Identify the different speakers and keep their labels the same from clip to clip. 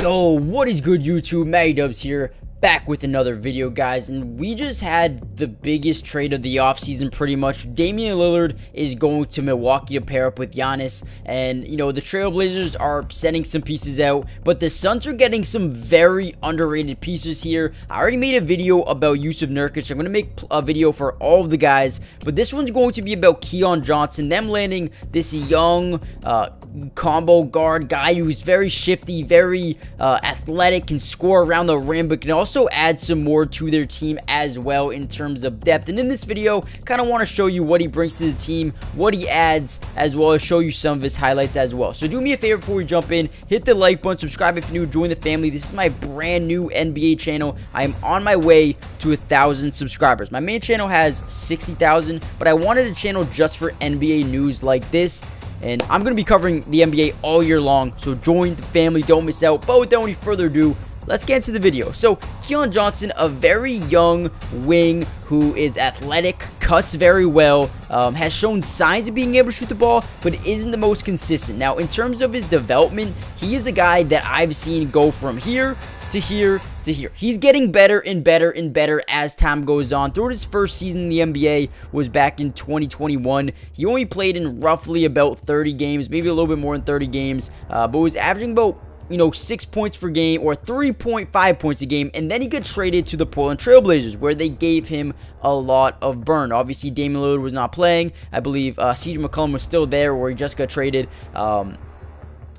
Speaker 1: Yo, what is good YouTube? Matty Dubs here back with another video guys and we just had the biggest trade of the offseason pretty much. Damian Lillard is going to Milwaukee to pair up with Giannis and you know the Trailblazers are sending some pieces out but the Suns are getting some very underrated pieces here. I already made a video about Jusuf Nurkic. I'm going to make a video for all of the guys but this one's going to be about Keon Johnson them landing this young uh, combo guard guy who's very shifty very uh, athletic can score around the rim but can also also add some more to their team as well in terms of depth. And in this video, kind of want to show you what he brings to the team, what he adds, as well as show you some of his highlights as well. So do me a favor before we jump in, hit the like button, subscribe if you're new, join the family. This is my brand new NBA channel. I am on my way to a thousand subscribers. My main channel has 60,000, but I wanted a channel just for NBA news like this and I'm going to be covering the NBA all year long, so join the family, don't miss out. But without any further ado, let's get into the video. So, Keon Johnson, a very young wing who is athletic, cuts very well, um, has shown signs of being able to shoot the ball, but isn't the most consistent. Now, in terms of his development, he is a guy that I've seen go from here to here to here. He's getting better and better and better as time goes on. Throughout his first season in the NBA was back in 2021. He only played in roughly about 30 games, maybe a little bit more than 30 games, uh, but was averaging about you know, six points per game or 3.5 points a game, and then he got traded to the Portland Trailblazers, where they gave him a lot of burn. Obviously, Damian Lillard was not playing. I believe uh, CJ McCollum was still there, where he just got traded. Um,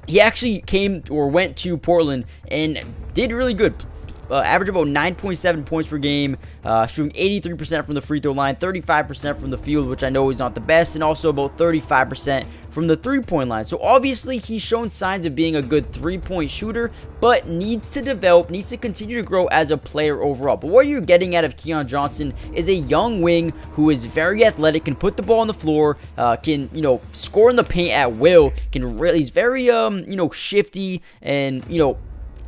Speaker 1: he actually came or went to Portland and did really good uh, average about 9.7 points per game, uh, shooting 83% from the free throw line, 35% from the field, which I know is not the best, and also about 35% from the three-point line. So obviously he's shown signs of being a good three-point shooter, but needs to develop, needs to continue to grow as a player overall. But what you're getting out of Keon Johnson is a young wing who is very athletic, can put the ball on the floor, uh, can, you know, score in the paint at will, can really, he's very, um, you know, shifty and, you know,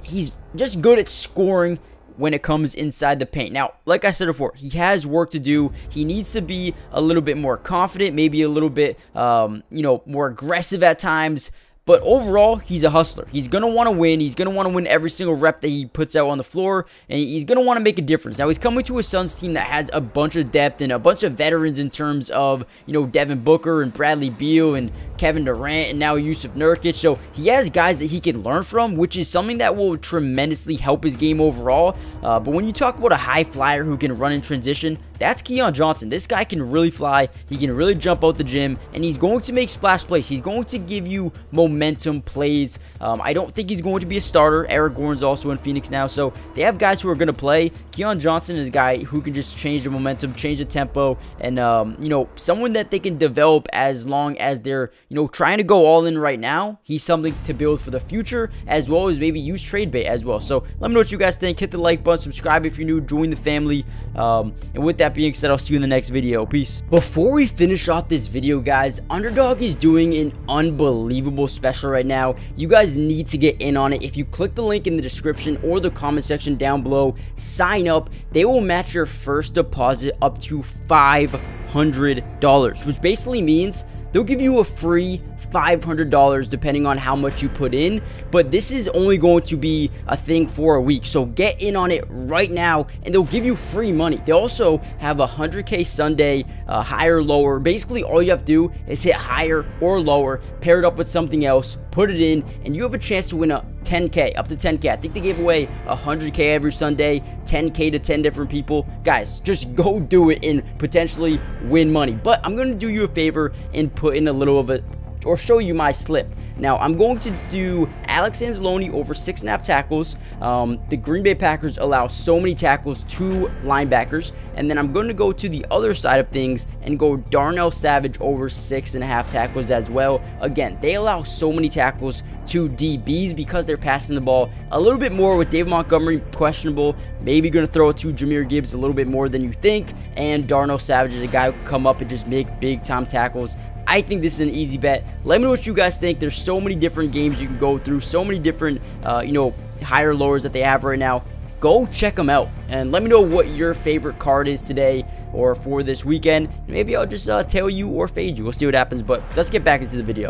Speaker 1: he's just good at scoring when it comes inside the paint. Now, like I said before, he has work to do. He needs to be a little bit more confident, maybe a little bit, um, you know, more aggressive at times. But overall, he's a hustler. He's going to want to win. He's going to want to win every single rep that he puts out on the floor. And he's going to want to make a difference. Now, he's coming to a Suns team that has a bunch of depth and a bunch of veterans in terms of, you know, Devin Booker and Bradley Beal and Kevin Durant and now Jusuf Nurkic. So he has guys that he can learn from, which is something that will tremendously help his game overall. Uh, but when you talk about a high flyer who can run in transition, that's Keon Johnson. This guy can really fly. He can really jump out the gym, and he's going to make splash plays. He's going to give you momentum plays. Um, I don't think he's going to be a starter. Eric Gordon's also in Phoenix now, so they have guys who are going to play. Keon Johnson is a guy who can just change the momentum, change the tempo, and, um, you know, someone that they can develop as long as they're, you know, trying to go all in right now. He's something to build for the future, as well as maybe use trade bait as well. So let me know what you guys think. Hit the like button, subscribe if you're new, join the family. Um, and with that being said, I'll see you in the next video. Peace. Before we finish off this video, guys, Underdog is doing an unbelievable special right now. You guys need to get in on it. If you click the link in the description or the comment section down below, sign up. They will match your first deposit up to $500, which basically means they'll give you a free $500 depending on how much you put in but this is only going to be a thing for a week. So get in on it right now and they'll give you free money. They also have a 100k sunday uh, higher lower. Basically all you have to do is hit higher or lower pair it up with something else put it in and you have a chance to win a 10k up to 10k i think they gave away 100k every sunday 10k to 10 different people. Guys just go do it and potentially win money. But i'm going to do you a favor and put in a little of it or show you my slip. Now, I'm going to do Alex Anzalone over six and a half tackles. Um, the Green Bay Packers allow so many tackles to linebackers. And then I'm going to go to the other side of things and go Darnell Savage over six and a half tackles as well. Again, they allow so many tackles to DBs because they're passing the ball a little bit more with Dave Montgomery questionable. Maybe going to throw it to Jahmyr Gibbs a little bit more than you think. And Darnell Savage is a guy who can come up and just make big time tackles. I think this is an easy bet. Let me know what you guys think. There's so many different games you can go through, so many different, uh, you know, higher lowers that they have right now. Go check them out and let me know what your favorite card is today or for this weekend. Maybe I'll just uh, tell you or fade you. We'll see what happens, but let's get back into the video.